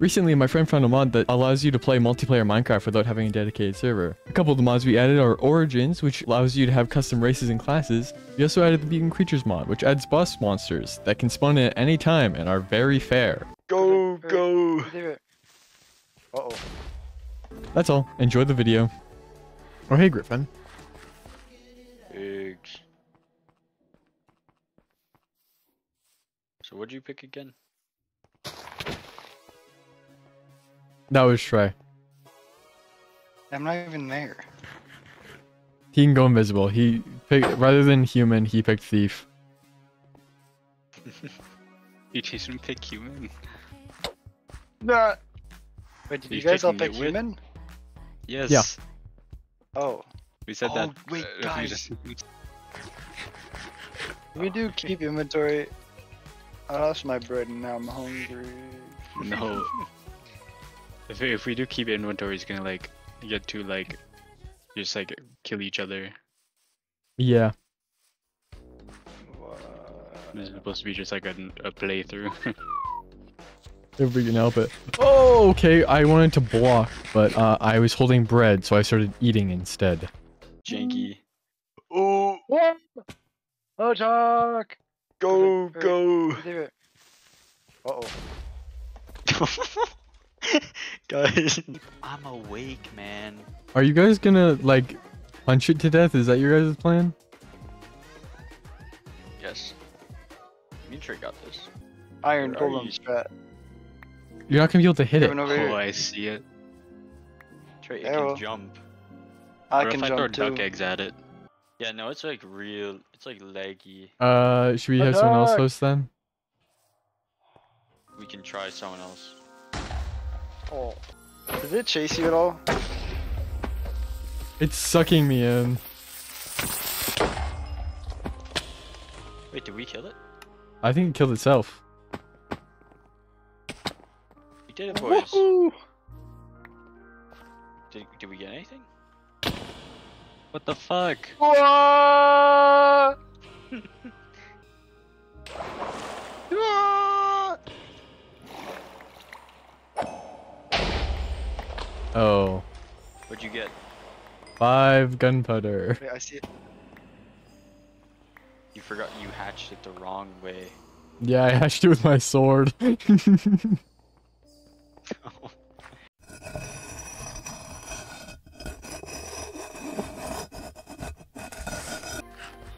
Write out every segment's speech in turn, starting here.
Recently, my friend found a mod that allows you to play multiplayer Minecraft without having a dedicated server. A couple of the mods we added are Origins, which allows you to have custom races and classes. We also added the Vegan Creatures mod, which adds boss monsters that can spawn in at any time and are very fair. Go, go. Uh oh. That's all. Enjoy the video. Oh, hey, Griffin. Pigs. So what'd you pick again? That was Trey. I'm not even there. He can go invisible. He picked, rather than human, he picked thief. You didn't pick human. Nah. Wait, did You you guys all picking pick it with- human? Yes. Yeah. Oh. We said Oh, that. wait, uh, guys. We do keep inventory. I lost my bread and now I'm hungry. No. If if we do keep inventory, it's gonna like get to like just like kill each other. Yeah. This is supposed to be just like a, a playthrough. If we can help it. Oh, okay. I wanted to block, but uh, I was holding bread, so I started eating instead. Janky. Oh, Oh, Chuck! go, Or- go. Uh oh. Guys. I'm awake, man. Are you guys gonna, like, punch it to death? Is that your guys' plan? Yes. Me and Trey got this. Iron Where golem you? strat. You're not gonna be able to hit it. Over Oh, here. I see it. Trey, it Arrow. can jump. I what can if I throw jump too. duck eggs at it? Yeah, no, it's like real. It's like leggy. Uh, should we have someone else host then? We can try someone else. Oh. Did it chase you at all? It's sucking me in. Wait, did we kill it? I think it killed itself. We did it, boys. Woohoo! Did, did we get anything? What the fuck? What? What? Oh. What'd you get? Five gunpowder. Wait, I see it. You forgot you hatched it the wrong way. Yeah, I hatched it with my sword.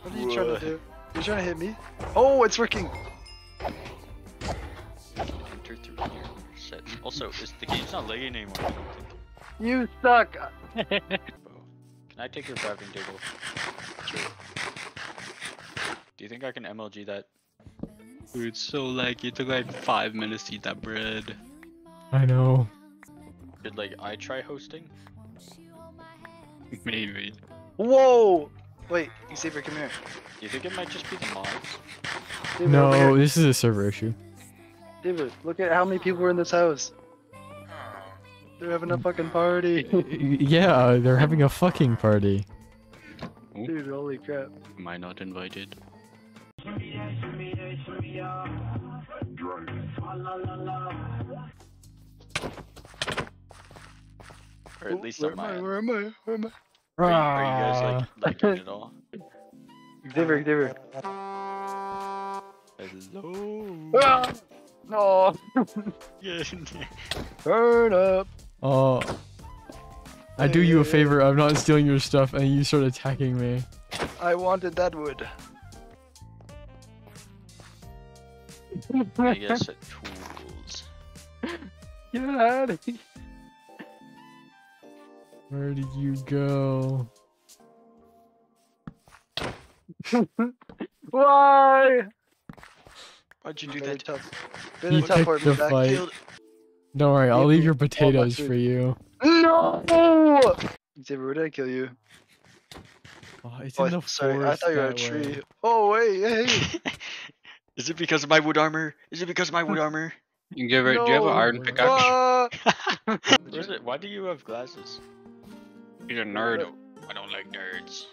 What are you trying to do? You're trying to hit me? Oh, it's working. Enter through here. Set. Also, is the game's not lagging anymore? I don't think. You suck. Can I take your crafting table? Sure. Do you think I can MLG that? Dude, it's so like it took like five minutes to eat that bread. I know. Did like I try hosting? Maybe. Whoa! Wait, Xavier, come here. Do you think it might just be the mods? Xavier, No, this is a server issue. Xavier, look at how many people were in this house. They're having a fucking party. Yeah, they're having a fucking party. Dude, holy crap. Am I not invited? Or at least where am my I? Where am I? Where am I? Are you, are you guys like liking it all? Xavier, Xavier. Hello. Ah! No! Turn up! Oh. I do you a favor, I'm not stealing your stuff, and you start attacking me. I wanted that wood. I guess it tools. Get out of here. Where did you go? Why? Why'd you do that? tough. He Very tough for picked me the back. fight. Killed- Don't worry, I'll leave your potatoes for you. No! Xavier, where did I kill you? Oh, it's Oh, in the sorry, I thought you were a that way. tree. Oh, wait, hey! Is it because of my wood armor? Is it because of my wood armor? You give it, do you have an iron pickaxe? Is it- Why do you have glasses? He's a nerd. I don't like nerds.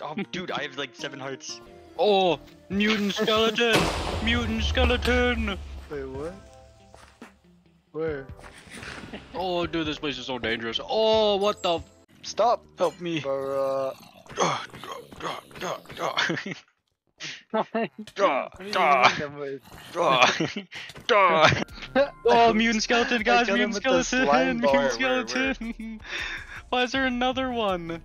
Oh, dude, I have like seven hearts. Oh, mutant skeleton! mutant skeleton! Wait, what? Where? Oh, dude, this place is so dangerous. Oh, what the? Stop! Help me. Bruh. What are you doing with? ah. Oh, mutant skeleton, guys! got him Mutant with skeleton! Mutant Where, where, where? skeleton! Why is there another one?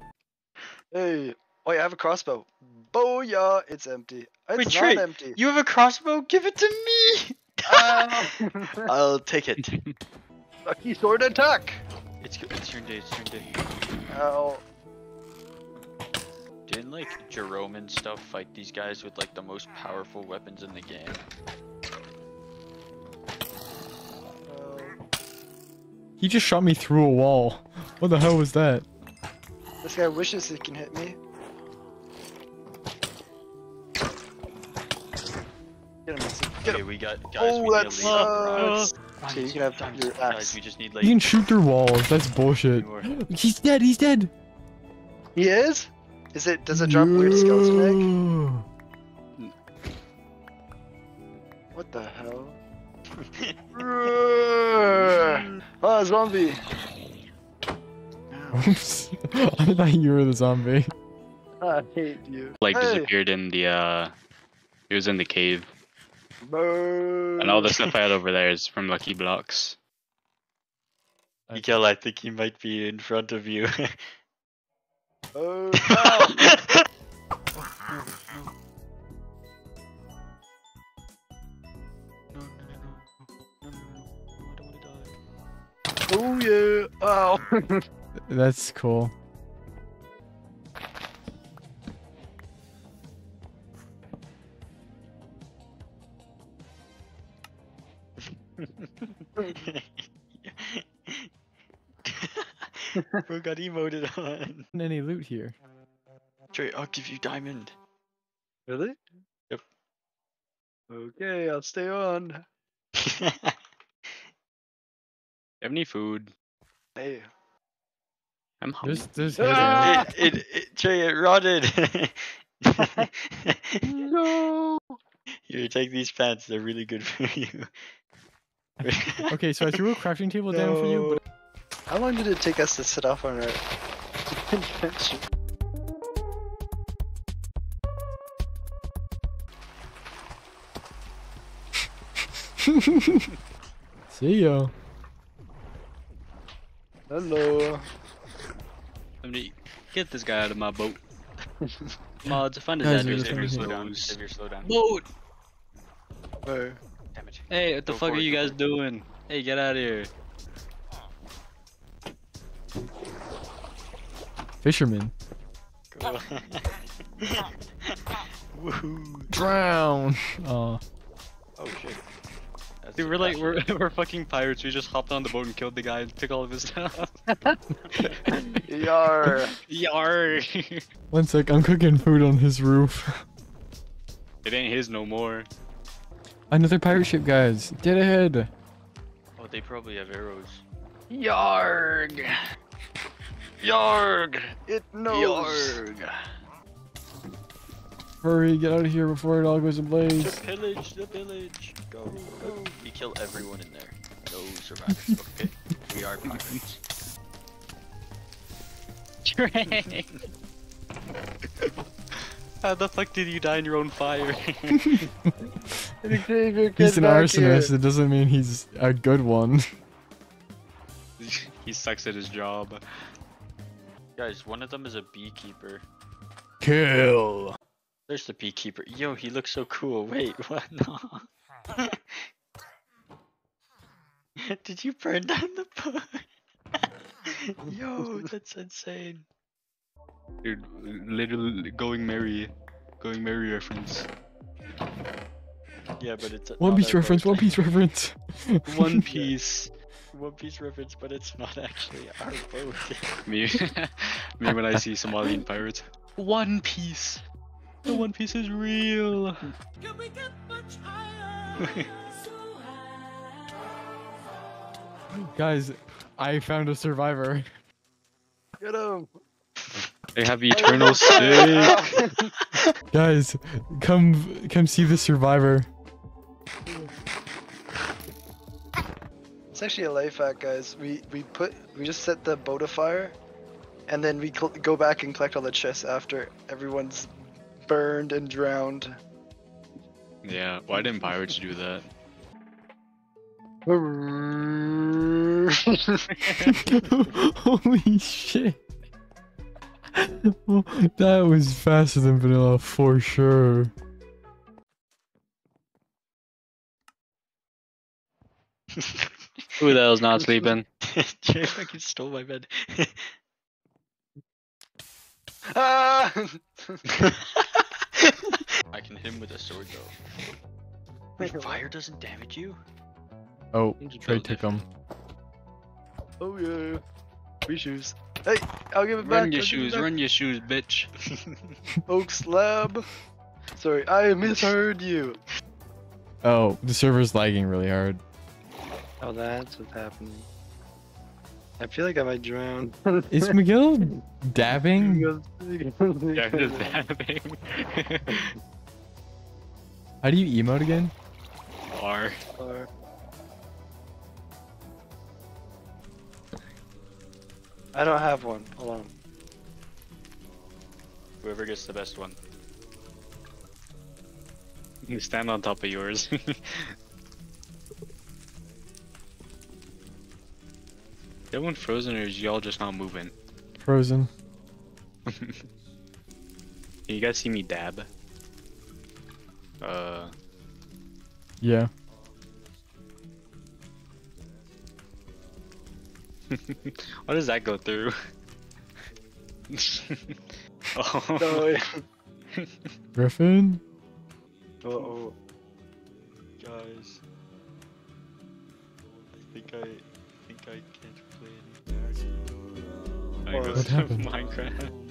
Hey, oh, yeah, I have a crossbow. Booyah! It's empty. It's Wait, not Trey, empty. You have a crossbow? Give it to me! Ow. Um, I'll take it. Lucky sword attack! It's it's turn day. It's turn day. Ow. Didn't like Jerome and stuff fight these guys with like the most powerful weapons in the game? He just shot me through a wall. What the hell was that? This guy wishes he can hit me. Get him, Mason. Get Okay, we got guys. Oh, we that need a lead. sucks. Okay, you can have your Guys, axe. we just need like. You can shoot through walls. That's bullshit. He's dead. He's dead. He is? Is it? Does it drop weird skeleton egg? No. What the hell? ah, zombie. Oops. I thought you were the zombie. I hate you. Like Hey. disappeared in the uh, it was in the cave, Boo. and all the stuff I had over there is from Lucky Blocks. Miguel, I think he might be in front of you. Oh, ow. oh yeah. Ow. That's cool. Bro got emoted on. Any loot here? Trey, I'll give you diamond. Really? Yep. Okay, I'll stay on. Have any food? Hey. I'm hungry. There's, there's Ah! it, it, it, Trey, it rotted. No. Here, take these pants. They're really good for you. Okay, so I threw a crafting table down for you, but How long did it take us to set off on our adventure? see ya. Hello. Somebody get this guy out of my boat. Mods, find his Guys, address. there's Every nothing slow here. down. Save your slowdown. Boat. Where? Damn it. Hey, what the Go fuck are it, you guys for doing? Hey, get out of here. Fisherman. Drown. Oh. Oh shit. That's Dude, we're like we're we're fucking pirates. We just hopped on the boat and killed the guy and took all of his stuff. Yar. Yar. One sec, I'm cooking food on his roof. it ain't his no more. Another pirate ship, guys. Dead ahead. Oh, they probably have arrows. Yarg. Yarg. It knows. Yarg. Hurry, get out of here before it all goes ablaze. The pillage, the village. Go, go. We kill everyone in there. No survivors. Okay. We are pirates. Train. How the fuck did you die in your own fire? He's an arsonist, here. it doesn't mean he's a good one. he sucks at his job. Guys, one of them is a beekeeper. Kill. There's the beekeeper. Yo, he looks so cool. Wait, what? No. Did you burn down the book? Yo, that's insane. Dude, literally going merry. Going merry reference. Yeah, but it's One Piece reference. One Piece reference. One Piece. One Piece reference, but it's not actually our boat. Me, me when I see Somalian pirates. One Piece. The One Piece is real. Guys, I found a survivor. Get him. They have eternal sick. Guys, come come see the survivor. It's actually a life hack, guys. We we put we just set the boat afire, and then we go back and collect all the chests after everyone's burned and drowned. Yeah, why didn't pirates do that? Holy shit. that was faster than vanilla for sure. Who the hell's not sleeping? Jay fucking stole my bed. ah! I can hit him with a sword though. Wait, fire doesn't damage you? Oh, Just Trey build took him. oh yeah. Free shoes. Hey, I'll give it back. Run your I'll shoes, run your shoes, bitch. Oak slab. Sorry, I misheard you. Oh, the server's lagging really hard. Oh, that's what's happening. I feel like I might drown. Is Miguel dabbing? Yeah, I'm just dabbing. How do you emote again? R. Or- I don't have one. Hold on. Whoever gets the best one. You stand on top of yours. that one frozen or is y'all just not moving? Frozen. Can you guys see me dab? Uh, Yeah. what does that go through? oh, No, Griffin? uh oh. Guys. I think I think I can't play anymore. I What happened? Minecraft.